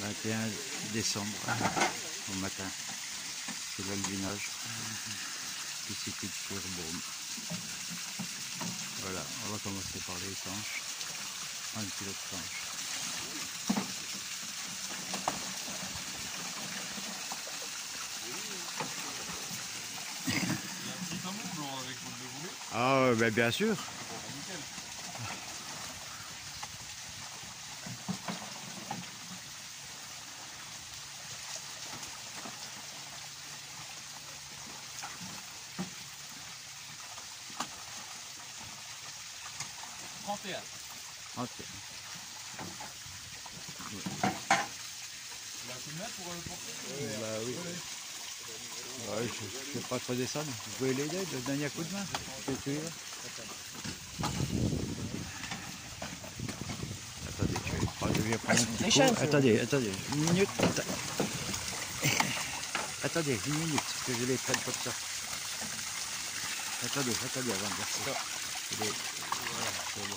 21 décembre au matin. C'est l'albinage. Pisciculture Baume. Voilà, on va commencer par les tanches. Un kilo de tanches. Ah ben bien sûr. Ok. Bah oui. Ouais, je ne sais pas trop descendre. Vous pouvez l'aider, de donner un coup de main Je vais tuer, là. Attendez, je vais prendre, je vais prendre un petit coup. Attendez, attendez, une minute. Attendez, une minute, que je les prenne comme ça. Attendez, attendez avant de faire ça. Je les- Voilà, c'est bon.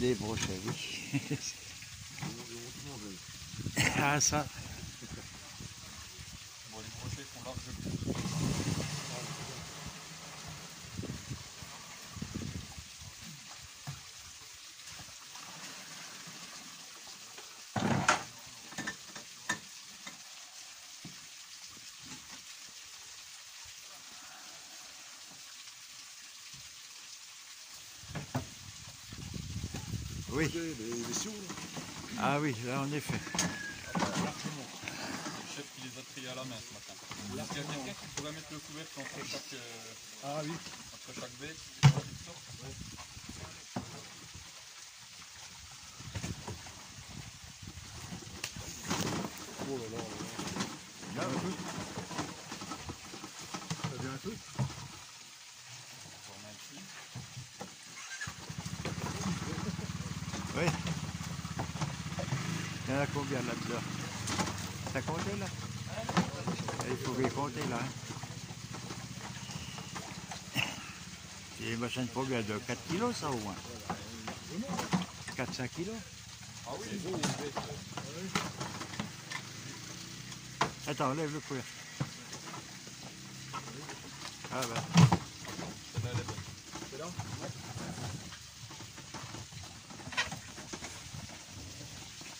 Des brochets, oui. ah, ça. Bon, les brochets sont larges. Oui. Ah oui, là en effet. Le chef qui les a triés à la main ce matin. Est-ce qu'il y a quelqu'un qui pourrait mettre le couvercle entre chaque, euh, Ah oui. entre chaque bête pour pas qu'il sorte Oh là là. Là, oui. Ça vient un truc Pour un petit. Oui. Il y combien là-dedans T'as compté là? Il faut les compter là. hein. C'est une machine combien de 4 kilos ça au moins 4-5 kilos Attends, lève le couvercle. Ah bonne. C'est là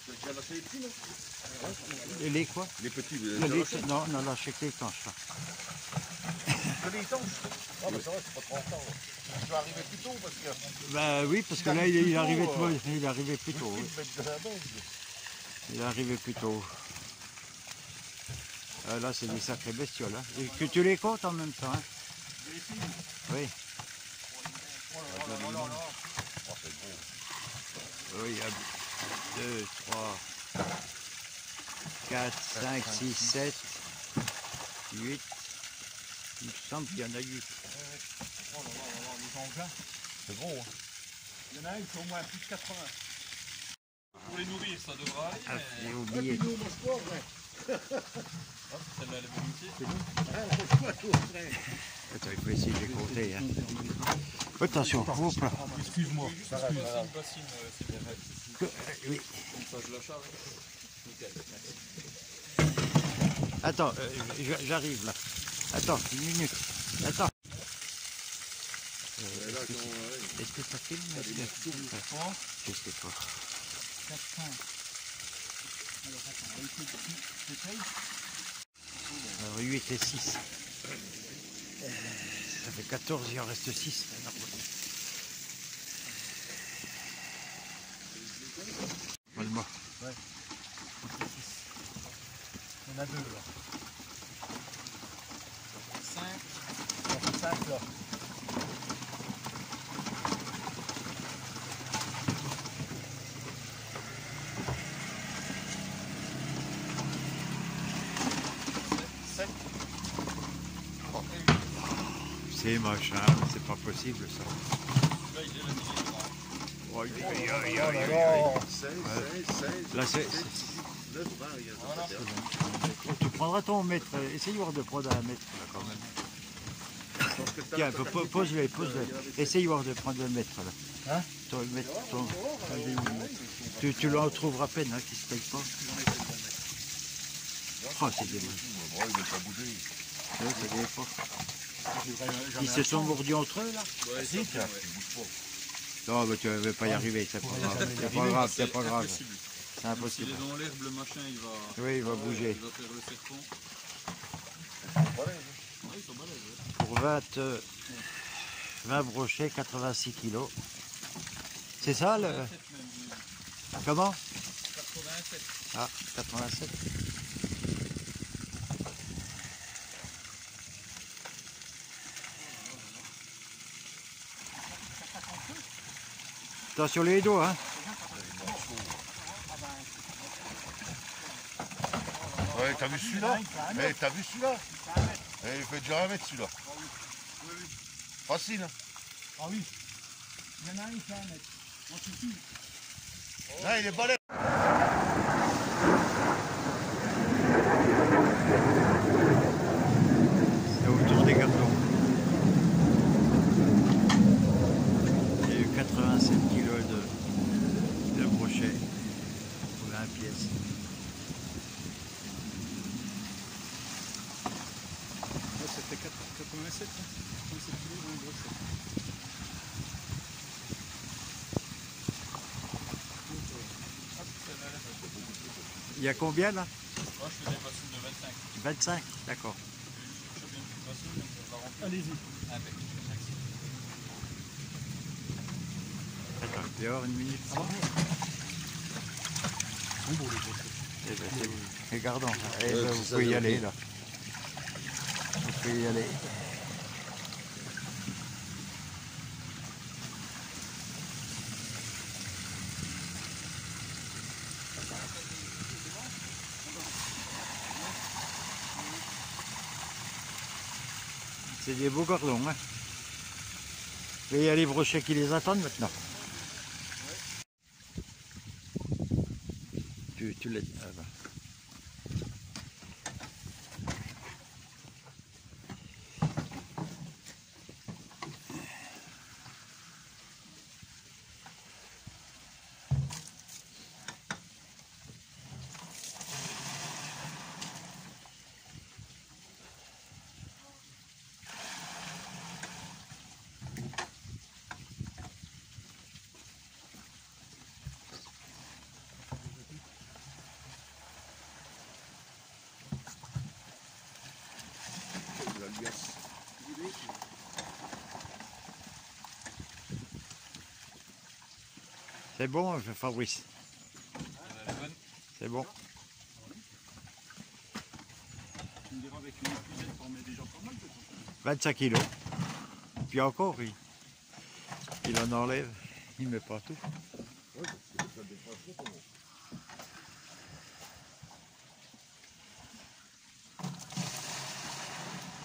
Tu as déjà lâché les petits Et les quoi Les petits, Le lait- Non, non, là, c'est que les tanches là. Que les tanches Ah bah ça va, c'est pas trop en retard. là. Tu vas arriver plus tôt parce que... Bah oui, parce que là, il, il est arrivé tôt. Il est arrivé plus tôt. Il est arrivé plus tôt. Ah, là, c'est des sacrées bestioles. Hein. Et que tu les comptes en même temps. Hein. Oui. Oh, c'est gros. Oui, il y a 2, 3, 4, 5, 6, 7, 8. Il me semble qu'il y en a 8. Oh là là là là, les engins. C'est gros. Hein. Il y en a un, il fait au moins plus de 80. Pour les nourrir, ça devra aller. Ah, mais- j'ai oublié. nous, on mange pas, vrai. Hop, celle-là elle est bonne aussi. Ah, on mange pas tout, vrai. Attends, il faut essayer de les compter. Hein. Attention. Excuse-moi. Ça va, C'est une bassine, euh, c'est bien. Oui. Comme ça, je la charge. Attends, euh, j'arrive là. Attends, une minute. Attends. Euh, Est-ce que, c'est- est-ce que ça filme Je sais pas. 400. Alors attends, on va essayer de- j'essaye. Alors 8 et 6. Ça fait 14, il en reste 6. Voilà-moi. Il y en a deux là. 5. Cinq là. sec. C'est c'est pas possible ça. Là, il est le millier. Oh, aïe, aïe, aïe, aïe, aïe. Alors, 16, 16, 16, Là, c'est- 17, 18, 19, 20, il y a Voilà. ça, c'est Oh, tu prendras ton euh, Essaye de prendre un mètre là quand même. Tiens, pose-le, pose-le. Essaye voir de prendre le mètre là. Hein Ton mètre, ton. allez, où Tu, tu l'en trouveras à peine, hein, qui se paye pas. Oh, c'est des Ouais, des. Ils se sont mordus entre eux là Ouais, si, tiens. Non, mais tu ne vas pas y arriver, c'est pas grave. C'est pas grave, c'est pas grave. impossible. C'est S'il impossible. est dans l'herbe, le machin, il va, Oui, il va bouger. il va faire le serpent. voilà. Ouais, ils sont balèzes. ouais. Pour 20, euh, 20 brochets, 86 kilos. C'est ça le. 87 même, Comment? 87. Ah, 87. Attention les dos, hein. Ouais, t'as vu celui-là? Eh, t'as vu celui-là? Eh, il fait déjà un mètre celui-là. Facile. Ah oui. Il y en a un qui fait un mètre. Moi, tu suis. Là, il est balèze. C'est autour des cartons. Il y a eu 87 kilos de, de brochets pour 20 pièces. C'était 87, 87 kilos dans le brochet. Il y a combien là? Moi, je fais des bassines de 25. 25 D'accord. Je fais bien une bassine, donc je vais la remplir. Allez-y. Impec. Merci. Attends, il y avoir une minute. Eh ben, c'est bon. Regardons. Ouais, ben, vous pouvez y le aller là. Vous pouvez y aller. C'est des beaux cordons. Hein. Et il y a les brochets qui les attendent maintenant. Tu, tu les... ah ben. La liasse. C'est bon, Fabrice. Est bonne. C'est bon. Tu me diras avec une cuisine, on met déjà pas mal de temps. 25 kilos. Puis encore, il, il en enlève. Il met pas tout.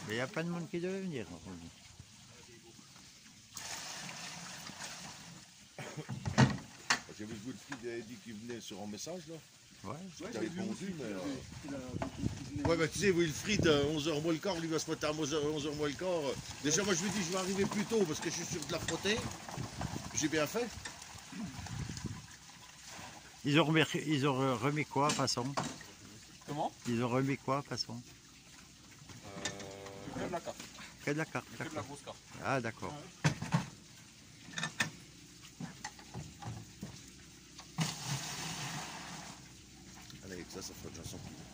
Mais il n'y a pas de monde qui devait venir. J'ai Wilfried avait dit qu'il venait sur un message là? Ouais. T'as répondu, mais. euh. Ouais, bah tu sais, Wilfried, 11h moins le quart, lui va se mettre à 11h, 11h moins le quart. euh. Déjà, moi je lui dis, je vais arriver plus tôt parce que je suis sûr de la frotter. J'ai bien fait. Ils ont remis, ils ont remis quoi, façon Comment? Ils ont remis quoi, façon euh, Que de la carte. Que de la carte. Que de la grosse carte. Ah, d'accord. Ça, ça fera déjà 100 kilos.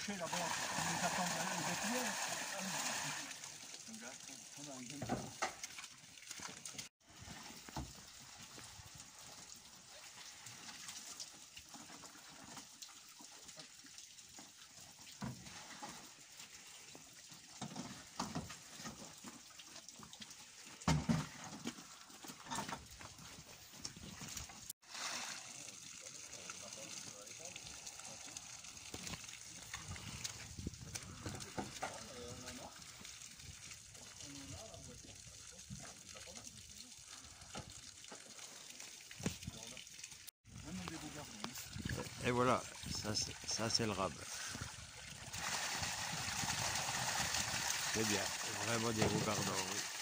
coucher là-bas. On les attend derrière le voiture. Et voilà, ça c'est, le rab. C'est bien, vraiment des beaux gardons, oui.